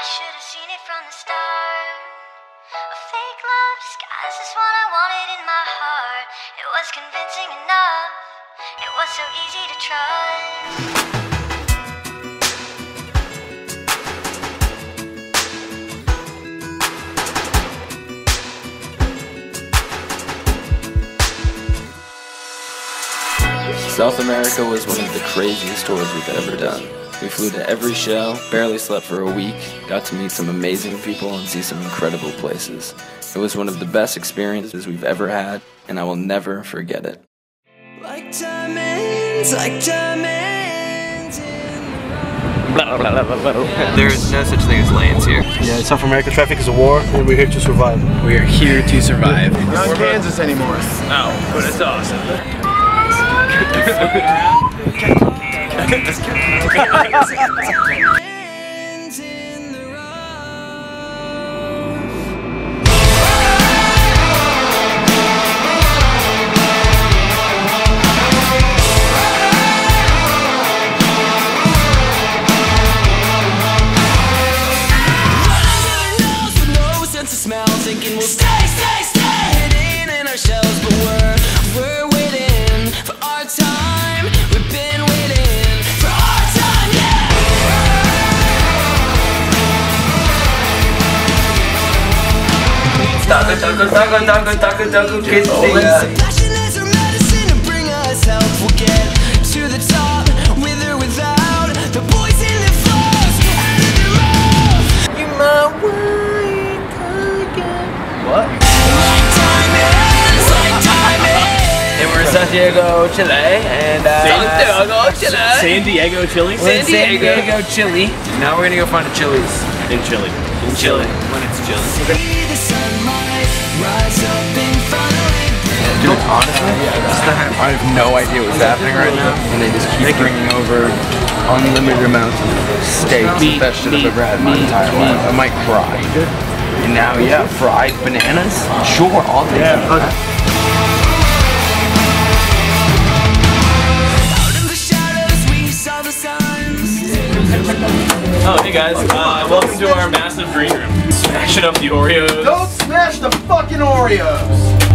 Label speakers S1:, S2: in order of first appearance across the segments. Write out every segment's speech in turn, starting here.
S1: Should have seen it from the start. A fake love what I wanted in my heart. It was convincing enough. It was so easy to trust.
S2: South America was one of the craziest tours we've ever done. We flew to every show, barely slept for a week, got to meet some amazing people and see some incredible places. It was one of the best experiences we've ever had, and I will never forget it.
S3: Like diamonds, like diamonds in
S4: There's no such thing as lanes here.
S5: Yeah, South America, traffic is a war, and we're here to survive.
S2: We are here to survive.
S5: Not in Kansas anymore.
S2: Oh, but it's awesome.
S3: Hands
S4: Taco, taco, taco, taco, taco, taco,
S3: Passion is our medicine to bring us health. We'll get to the top with or without the poison that flows out of their mouth. You're my white again. Like diamonds, like diamonds.
S4: And we're in Santiago, Chile, and uh, Santiago, Chile.
S5: San Diego, Chile?
S4: San Diego, Chile. Now we're gonna go find a Chili's
S5: In Chile.
S4: in Chile when it's Chile.
S3: See the sunlight rise up and finally break.
S4: Dude, honestly, I have no idea what's happening right now, and they just keep bringing over unlimited amounts of steak. It's the best shit I've ever had in my entire life. I might cry. And now, yeah, fried bananas. Sure, I'll take
S5: Yeah,
S4: that.
S6: Oh, hey guys, uh, welcome to our massive green room. Smashing up the Oreos.
S5: Don't smash the fucking Oreos!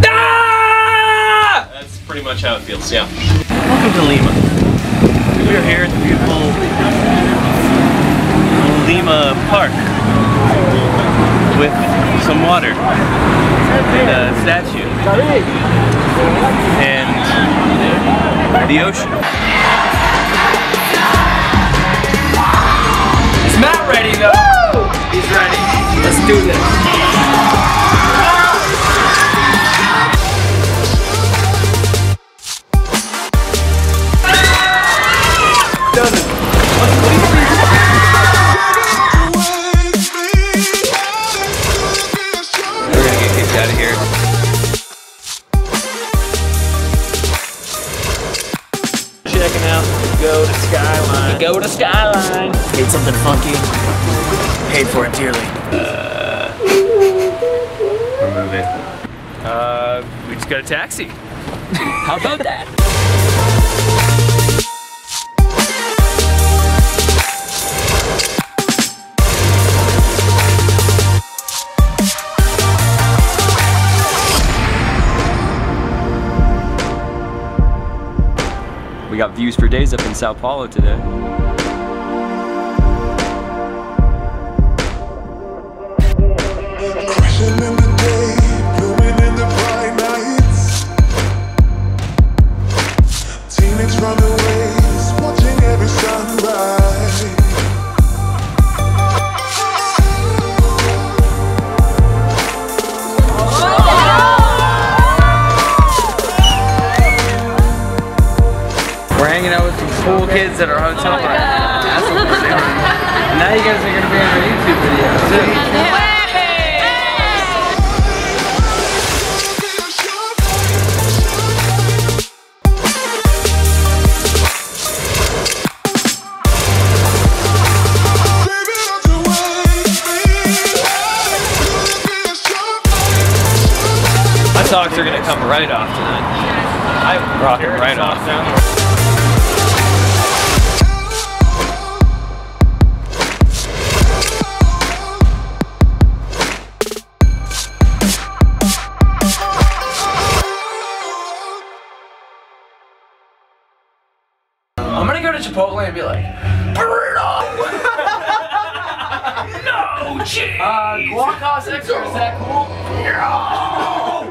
S6: Ah! That's pretty much how it feels, yeah.
S5: Welcome to Lima. We are here at the beautiful Lima Park with some water and a statue and the ocean.
S4: Is Matt ready though? He's ready. Let's do this. We're gonna get kicked out of here.
S5: Checking out Go to Skyline.
S4: Go to Skyline.
S5: Need something funky? Paid for it dearly. We're moving. Uh, we just got a taxi.
S4: How about that?
S7: We got views for days up in Sao Paulo today.
S4: Cool kids at our hotel right now. You guys are gonna be in our YouTube video too.
S6: My socks are gonna come right off tonight. I'm rocking right off now.
S4: Chipotle and be like, burrito. no cheese. Uh, guac extra. Is that cool? Yeah.